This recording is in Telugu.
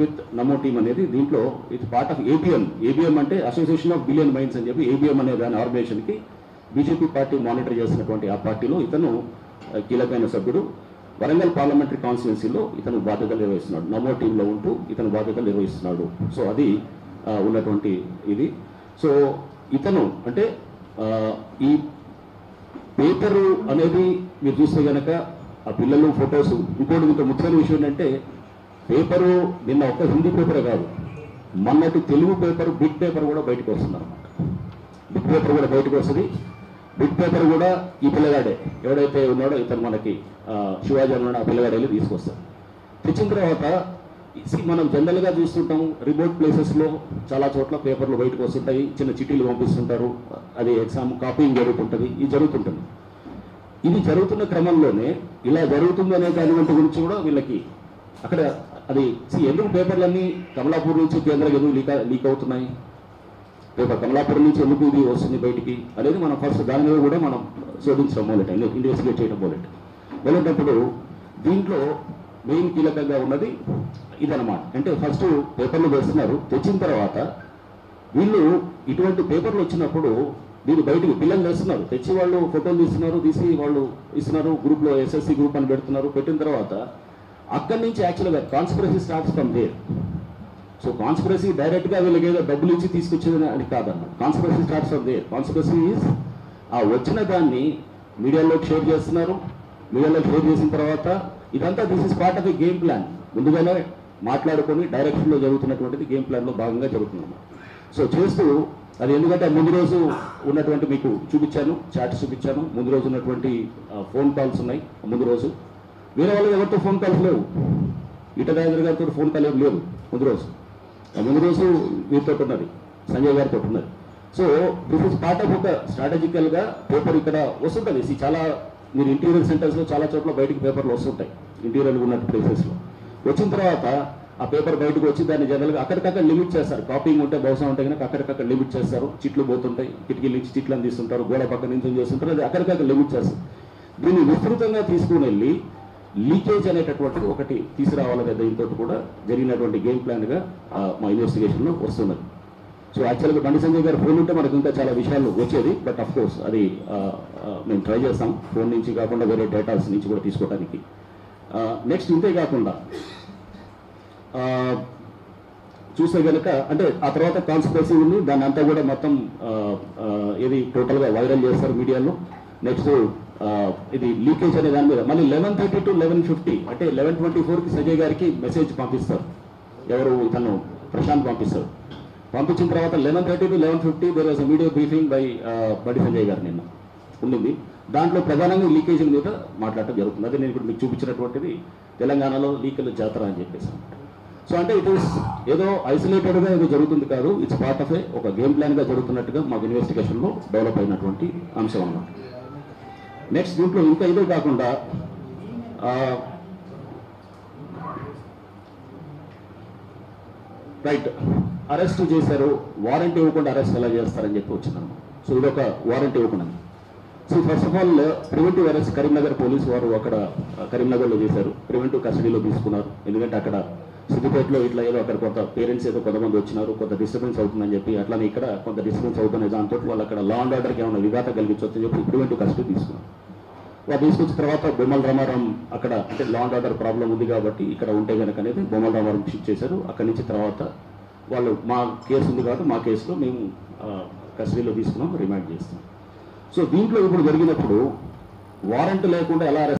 విత్ నమో టీమ్ అనేది దీంట్లో it's part of ABM. ABM అంటే అసోసియేషన్ ఆఫ్ బిలియన్ మైండ్స్ అని చెప్పి ఏబిఎం అనే దాని ఆర్గనైజేషన్కి బీజేపీ పార్టీ మానిటర్ చేసినటువంటి ఆ పార్టీలో ఇతను కీలకమైన సభ్యుడు. వరంగల్ పార్లమెంటరీ కాన్స్టిట్యున్సీలో ఇతను బాధ్యతలు నిర్వహిస్తున్నాడు. నమో టీంలో ఉంటూ ఇతను బాధ్యతలు నిర్వహిస్తున్నాడు. సో అది ఉన్నటువంటి ఇది. సో ఇతను అంటే ఈ పేపరు అనేది మీరు చూస్తే కనుక ఆ పిల్లలు ఫొటోస్. ఇంకోటి ఇంకా ముఖ్యమైన విషయం ఏంటంటే పేపరు నిన్న ఒక్క హిందీ పేపరే కాదు మొన్నటి తెలుగు పేపర్ బిగ్ పేపర్ కూడా బయటకు వస్తుంది అనమాట బిగ్ పేపర్ కూడా బయటకు వస్తుంది. బిగ్ పేపర్ కూడా ఈ పిల్లగాడే. ఎవడైతే ఉన్నాడో ఇతను మనకి శివాజీ ఉన్నాడో ఆ పిల్లగాడు వెళ్ళి తీసుకొస్తాడు. తెచ్చిన తర్వాత మనం జనరల్గా చూస్తుంటాం రిమోట్ ప్లేసెస్లో చాలా చోట్ల పేపర్లు బయటకు వస్తుంటాయి చిన్న చిట్టీలు పంపిస్తుంటారు అది ఎగ్జామ్ కాపీయింగ్ జరుగుతుంటుంది ఇది జరుగుతుంటుంది. ఇది జరుగుతున్న క్రమంలోనే ఇలా జరుగుతుంది అనే దాని గురించి కూడా వీళ్ళకి అక్కడ అది ఎందుకు పేపర్లన్నీ కమలాపూర్ నుంచి కేంద్రం ఎందుకు లీక్ లీక్ అవుతున్నాయి? పేపర్ కమలాపూర్ నుంచి ఎందుకు ఇది వస్తుంది బయటికి? అనేది మనం ఫస్ట్ దాని మీద కూడా మనం శోధించడం మొదలెట్ ఇన్వెస్టిగేట్ చేయడం మొదలెట్ మొదలెట్టినప్పుడు దీంట్లో మెయిన్ కీలకంగా ఉన్నది ఇదనమాట అంటే ఫస్ట్ పేపర్లు వేస్తున్నారు తెచ్చిన తర్వాత వీళ్ళు ఇటువంటి పేపర్లు వచ్చినప్పుడు వీళ్ళు బయటకు పిల్లలు వేస్తున్నారు. తెచ్చి వాళ్ళు ఫోటోలు తీస్తున్నారు తీసి వాళ్ళు ఇస్తున్నారు గ్రూప్లో ఎస్ఎస్సి గ్రూప్ అని పెడుతున్నారు. పెట్టిన తర్వాత అక్కడి నుంచి యాక్చువల్గా conspiracy starts from there so conspiracy డైరెక్ట్గా వీళ్ళకి ఏదో డబ్బులు ఇచ్చి తీసుకొచ్చేది అని కాదన్న conspiracy starts of there conspiracy is ఆ వచ్చిన దాన్ని మీడియాలోకి షేర్ చేస్తున్నారు. మీడియాలో షేర్ చేసిన తర్వాత ఇదంతా this is part of a game plan ముందుగానే మాట్లాడుకొని డైరెక్షన్లో జరుగుతున్నటువంటిది గేమ్ ప్లాన్లో భాగంగా జరుగుతుంది. సో చేస్తూ అది ఎందుకంటే ముందు రోజు ఉన్నటువంటి మీకు చూపించాను చాట్ చూపించాను. ముందు రోజు ఉన్నటువంటి ఫోన్ కాల్స్ ఉన్నాయి. ముందు రోజు వేరే వాళ్ళు ఎవరితో ఫోన్ కాల్స్ లేవు. ఈట రాజేంద్ర గారితో ఫోన్ కాల్ ఏం లేవు ముందు రోజు. ఆ ముందు రోజు వీరితో ఉన్నది సంజయ్ గారితో ఉన్నది. So this is part of ఒక స్ట్రాటజికల్గా పేపర్ ఇక్కడ వస్తుంటుంది. ఇది చాలా మీరు ఇంటీరియర్ సెంటర్స్లో చాలా చోట్ల బయటకు పేపర్లు వస్తుంటాయి ఇంటీరియర్ ఉన్నట్టు ప్లేసెస్లో వచ్చిన తర్వాత ఆ పేపర్ బయటకు వచ్చి దాన్ని జనరల్గా అక్కడికక్కడ లిమిట్ చేస్తారు. కాపింగ్ ఉంటే బహుశా ఉంటే కనుక అక్కడికక్కడ లిమిట్ చేస్తారు. చిట్లు పోతుంటాయి కిటికీల నుంచి చిట్లను తీస్తుంటారు గోడ పక్క నుంచి చేస్తుంటారు అది అక్కడికక్కడ లిమిట్ చేస్తారు. దీన్ని విస్తృతంగా తీసుకుని వెళ్ళి లీకేజ్ అనేటటువంటిది ఒకటి తీసుకురావాలనే దీంతో కూడా జరిగినటువంటి గేమ్ ప్లాన్గా మా ఇన్వెస్టిగేషన్లో వస్తున్నది. సో యాక్చువల్గా బండి సంజయ్ గారు ఫోన్ ఉంటే మనకు ఇంకా చాలా విషయాలు వచ్చేది బట్ అఫ్ కోర్స్ అది మేము ట్రై చేస్తాం. ఫోన్ నుంచి కాకుండా వేరే డేటాస్ నుంచి కూడా తీసుకోవడానికి నెక్స్ట్ ఇంతే కాకుండా చూస్తే కనుక అంటే ఆ తర్వాత కాన్స్పరసీ ఉంది. దాన్ని అంతా కూడా మొత్తం ఏది టోటల్గా వైరల్ చేస్తారు మీడియాలో. నెక్స్ట్ ఇది లీకేజ్ అనే దాని మీద. మళ్ళీ eleven thirty to eleven fifty అంటే లెవెన్ ట్వంటీ ఫోర్కి సంజయ్ గారికి మెసేజ్ పంపిస్తారు. ఎవరు తను ప్రశాంత్ పంపిస్తారు. పంపించిన తర్వాత eleven thirty to eleven fifty there was video briefing by Bandi Sanjay garu నిన్న. ఉండింది దాంట్లో ప్రధానంగా లీకేజ్ మీద మాట్లాడటం జరుగుతుంది. అదే నేను ఇప్పుడు మీకు చూపించినటువంటిది తెలంగాణలో లీకేజ్ జాతర అని చెప్పేసి. సో అంటే ఇట్ ఈస్ ఏదో ఐసోలేటెడ్గా ఏదో జరుగుతుంది కాదు. ఇట్స్ పార్ట్ ఆఫ్ ఏ ఒక గేమ్ ప్లాన్గా జరుగుతున్నట్టుగా మాకు ఇన్వెస్టిగేషన్లో డెవలప్ అయినటువంటి అంశం అన్నమాట. నెక్స్ట్ దీంట్లో ఇంకా ఇదే కాకుండా రైట్ అరెస్ట్ చేశారు వారెంట్ ఇవ్వకుండా అరెస్ట్ ఎలా చేస్తారని చెప్పి వచ్చినాను సో ఇది ఒక వారెంట్ ఇవ్వకుండా. So first of all preventive arrest Karimnagar police వారు అక్కడ కరీంనగర్లో చేశారు. ప్రివెంటివ్ కస్టడీలో తీసుకున్నారు. ఎందుకంటే అక్కడ సిద్దిపేటలో ఇట్లా ఏదో అక్కడ కొంత పేరెంట్స్ ఏదో కొంతమంది వచ్చినారు కొంత డిస్టర్బెన్స్ అవుతుందని చెప్పి అట్లానే ఇక్కడ కొంత డిస్టర్బెన్స్ అవుతుంది దాంతో వాళ్ళు అక్కడ లా అండ్ ఆర్డర్కి ఏమైనా విఘాతం కలిగించొచ్చని చెప్పి ప్రివెంటివ్ కస్టడీ తీసుకున్నారు. తీసుకొచ్చిన తర్వాత బొమ్మల రామారాం అక్కడ అంటే లా అండ్ ఆర్డర్ ప్రాబ్లం ఉంది కాబట్టి ఇక్కడ ఉంటే కనుక అనేది బొమ్మల రామారాం షిఫ్ట్ చేశారు. అక్కడి నుంచి తర్వాత వాళ్ళు మా కేసు ఉంది కాబట్టి మా కేసులో మేము కస్టడీలో తీసుకున్నాం రిమాండ్ చేస్తాం సో దీంట్లో ఇప్పుడు జరిగినప్పుడు వారెంట్ లేకుండా ఎలా